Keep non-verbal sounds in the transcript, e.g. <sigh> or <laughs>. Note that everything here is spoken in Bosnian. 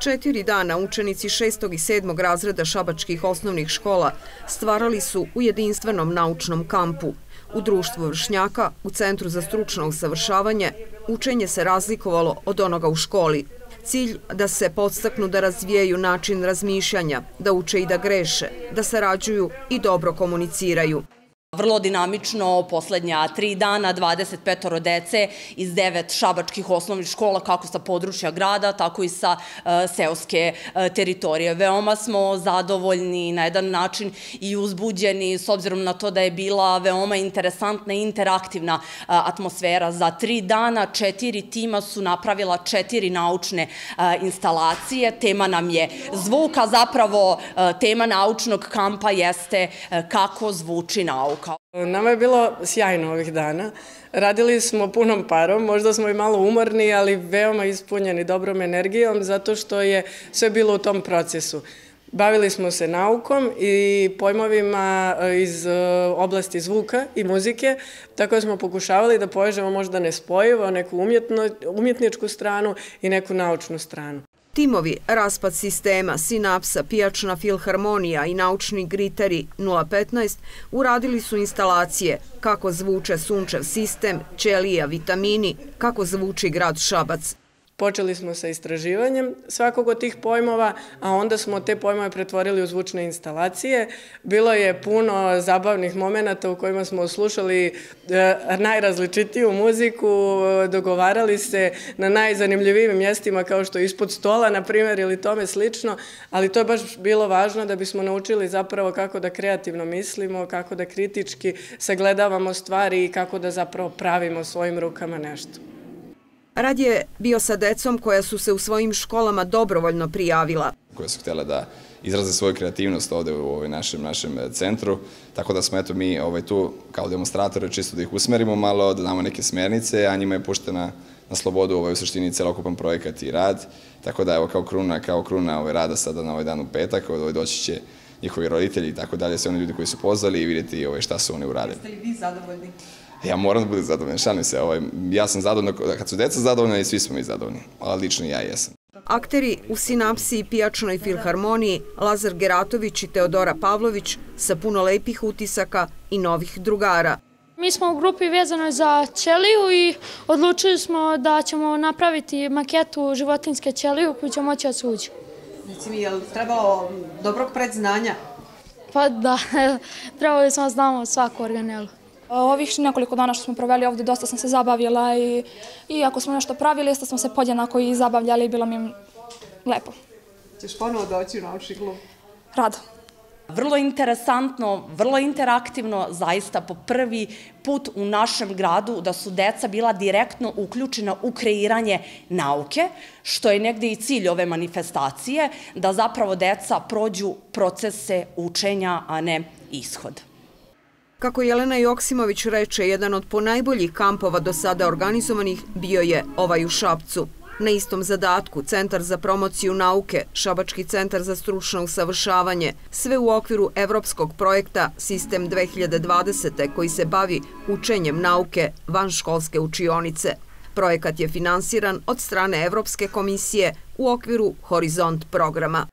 Četiri dana učenici šestog i sedmog razreda šabačkih osnovnih škola stvarali su u jedinstvenom naučnom kampu. U društvu vršnjaka, u Centru za stručno usavršavanje, učenje se razlikovalo od onoga u školi. Cilj da se podstaknu da razvijaju način razmišljanja, da uče i da greše, da sarađuju i dobro komuniciraju. Vrlo dinamično, poslednja tri dana, 25 dece iz devet šabačkih osnovnih škola, kako sa područja grada, tako i sa e, seoske e, teritorije. Veoma smo zadovoljni na jedan način i uzbuđeni, s obzirom na to da je bila veoma interesantna i interaktivna e, atmosfera. Za tri dana četiri tima su napravila četiri naučne e, instalacije. Tema nam je zvuka, zapravo e, tema naučnog kampa jeste e, kako zvuči nauka nauka. Nama je bilo sjajno ovih dana. Radili smo punom parom, možda smo i malo umorni, ali veoma ispunjeni dobrom energijom, zato što je sve bilo u tom procesu. Bavili smo se naukom i pojmovima e, iz e, oblasti zvuka i muzike, tako smo pokušavali da poježemo možda nespojivo neku umjetničku stranu i neku naučnu stranu. Timovi Raspad sistema, Sinapsa, Pijačna filharmonija i naučni griteri 015 uradili su instalacije kako zvuče sunčev sistem, ćelija, vitamini, kako zvuči grad Šabac. Počeli smo sa istraživanjem svakog od tih pojmova, a onda smo te pojmove pretvorili u zvučne instalacije. Bilo je puno zabavnih momenta u kojima smo slušali e, najrazličitiju muziku, dogovarali se na najzanimljivijim mjestima kao što je ispod stola, na primjer, ili tome slično, ali to je baš bilo važno da bismo naučili zapravo kako da kreativno mislimo, kako da kritički sagledavamo stvari i kako da zapravo pravimo svojim rukama nešto. Rad je bio sa decom koja su se u svojim školama dobrovoljno prijavila. Koja su htjela da izraze svoju kreativnost ovde u ovaj našem, našem e, centru. Tako da smo eto mi ovaj, tu kao demonstratore čisto da ih usmerimo malo, da damo neke smernice, a njima je puštena na slobodu ovaj, u suštini celokupan projekat i rad. Tako da evo kao kruna, kao kruna ovaj, rada sada na ovaj dan u petak, ovaj, doći će njihovi roditelji i tako dalje, sve oni ljudi koji su pozvali i vidjeti ovaj, šta su oni uradili. Jeste li vi zadovoljni? Ja moram da budem zadovoljan, šalim se. Ovaj, ja sam zadovoljan, kad su deca zadovoljna i svi smo mi zadovoljni, ali lično ja jesam. Akteri u Sinapsi i Pijačnoj filharmoniji Lazar Geratović i Teodora Pavlović sa puno lepih utisaka i novih drugara. Mi smo u grupi vezano za ćeliju i odlučili smo da ćemo napraviti maketu životinske ćeliju koju ćemo moći. Znači mi, je li trebao dobrog predznanja? Pa da, <laughs> trebali smo znamo svaku organelu. Ovih nekoliko dana što smo proveli ovdje, dosta sam se zabavila i, i ako smo nešto pravili, isto smo se podjednako i zabavljali i bilo mi je lepo. Češ ponovo doći u naučni klub? Rado. Vrlo interesantno, vrlo interaktivno, zaista po prvi put u našem gradu da su deca bila direktno uključena u kreiranje nauke, što je negde i cilj ove manifestacije, da zapravo deca prođu procese učenja, a ne ishod. Kako Jelena Joksimović reče, jedan od ponajboljih kampova do sada organizovanih bio je ovaj u Šapcu. Na istom zadatku Centar za promociju nauke, Šabački centar za stručno usavršavanje, sve u okviru evropskog projekta Sistem 2020. koji se bavi učenjem nauke van školske učionice. Projekat je finansiran od strane Evropske komisije u okviru Horizont programa.